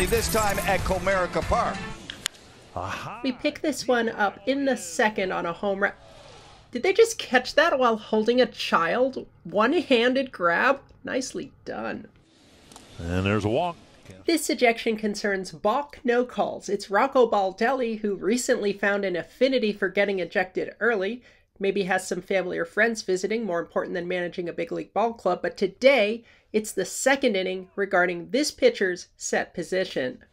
only this time at Comerica Park. We pick this one up in the second on a home run. Did they just catch that while holding a child? One handed grab? Nicely done. And there's a walk. This ejection concerns balk no calls. It's Rocco Baldelli, who recently found an affinity for getting ejected early. Maybe has some family or friends visiting, more important than managing a big league ball club. But today, it's the second inning regarding this pitcher's set position.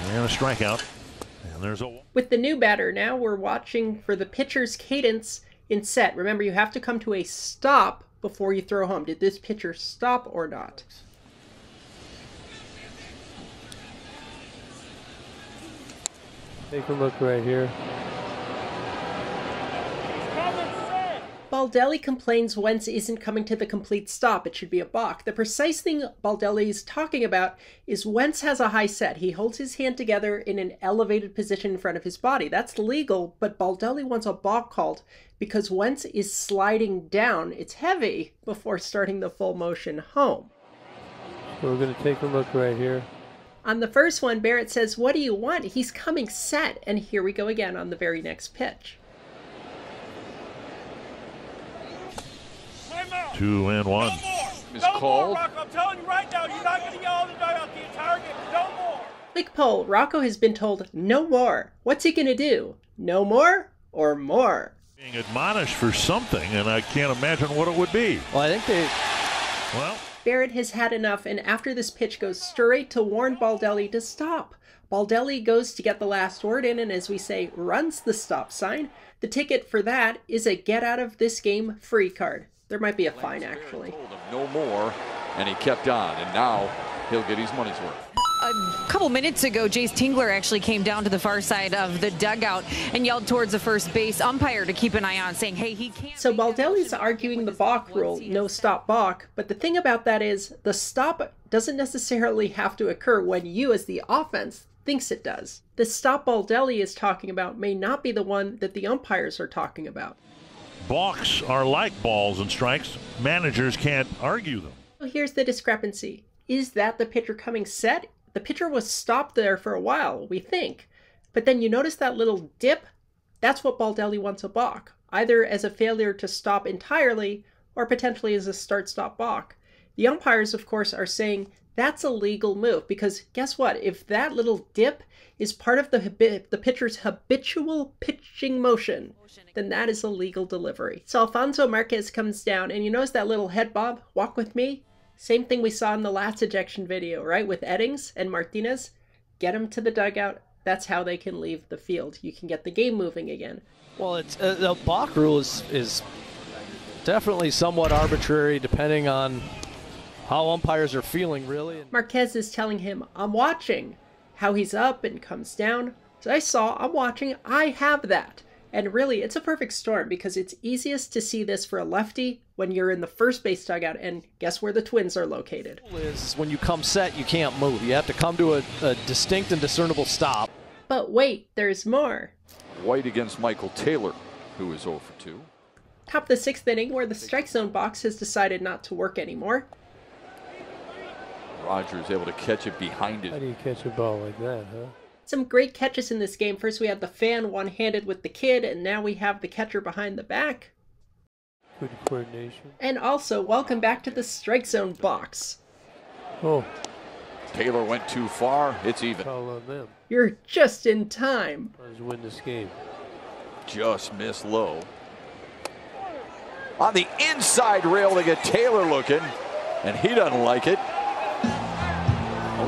And a strikeout. And there's a. With the new batter now, we're watching for the pitcher's cadence in set. Remember, you have to come to a stop before you throw home. Did this pitcher stop or not? Take a look right here. Baldelli complains Wentz isn't coming to the complete stop. It should be a balk. The precise thing Baldelli is talking about is Wentz has a high set. He holds his hand together in an elevated position in front of his body. That's legal, but Baldelli wants a balk called because Wentz is sliding down. It's heavy before starting the full motion home. We're going to take a look right here. On the first one, Barrett says, What do you want? He's coming set. And here we go again on the very next pitch. Two and one. Is no called. more, Rock. I'm telling you right now, you're not going to yell the dugout the entire game. No more. Quick poll Rocco has been told no more. What's he going to do? No more or more? Being admonished for something, and I can't imagine what it would be. Well, I think they. Well, Barrett has had enough, and after this pitch goes straight to warn Baldelli to stop. Baldelli goes to get the last word in, and as we say, runs the stop sign. The ticket for that is a get out of this game free card. There might be a fine, actually. No more, and he kept on, and now he'll get his money's worth. A couple minutes ago, Jayce Tingler actually came down to the far side of the dugout and yelled towards the first base umpire to keep an eye on, saying, "Hey, he can't." So make that Baldelli's arguing the balk rule, no stop balk. But the thing about that is the stop doesn't necessarily have to occur when you, as the offense, thinks it does. The stop Baldelli is talking about may not be the one that the umpires are talking about. Balks are like balls and strikes. Managers can't argue them. Well, here's the discrepancy. Is that the pitcher coming set? The pitcher was stopped there for a while, we think. But then you notice that little dip? That's what Baldelli wants a balk, either as a failure to stop entirely or potentially as a start stop balk. The umpires, of course, are saying that's a legal move because guess what? If that little dip is part of the the pitcher's habitual pitching motion, then that is a legal delivery. So Alfonso Marquez comes down, and you notice that little head bob? Walk with me. Same thing we saw in the last ejection video, right? With Eddings and Martinez. Get them to the dugout. That's how they can leave the field. You can get the game moving again. Well, it's uh, the balk rule is is definitely somewhat arbitrary, depending on how umpires are feeling, really. Marquez is telling him, I'm watching. How he's up and comes down. So I saw, I'm watching, I have that. And really, it's a perfect storm because it's easiest to see this for a lefty when you're in the first base dugout. And guess where the twins are located? is when you come set, you can't move. You have to come to a, a distinct and discernible stop. But wait, there's more. White against Michael Taylor, who is 0 for 2. Top of the sixth inning, where the strike zone box has decided not to work anymore. Rogers able to catch it behind it. How do you catch a ball like that, huh? Some great catches in this game. First, we had the fan one handed with the kid, and now we have the catcher behind the back. Good coordination. And also, welcome back to the strike zone box. Oh, Taylor went too far. It's even. call on them. You're just in time. Let's win this game. Just missed low. On the inside rail, they get Taylor looking, and he doesn't like it.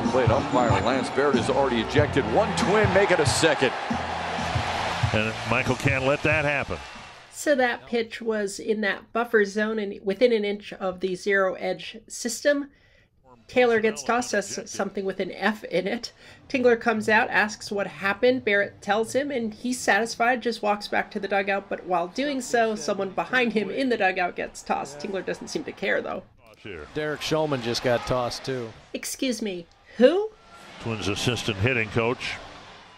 Home plate umpire Lance Barrett is already ejected. One twin, make it a second. And Michael can't let that happen. So that pitch was in that buffer zone and within an inch of the zero edge system. Taylor gets tossed as something with an F in it. Tingler comes out, asks what happened. Barrett tells him, and he's satisfied, just walks back to the dugout. But while doing so, someone behind him in the dugout gets tossed. Tingler doesn't seem to care, though. Derek Shomon just got tossed too. Excuse me, who? Twins assistant hitting coach.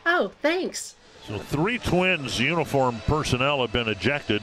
Oh, thanks. So three Twins uniform personnel have been ejected.